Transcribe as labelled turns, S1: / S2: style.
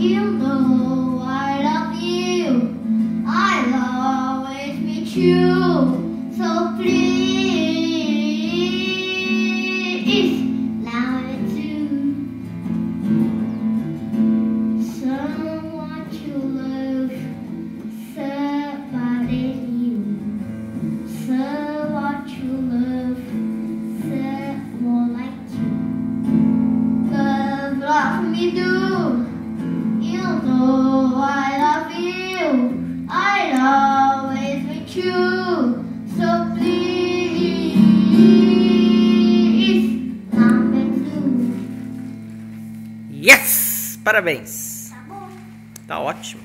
S1: you know I love you. I'll always be true. So please, love too. Someone to love, somebody new. Someone to love, someone like you. Love, love me do.
S2: Yes! Parabéns!
S1: Tá bom.
S2: Tá ótimo.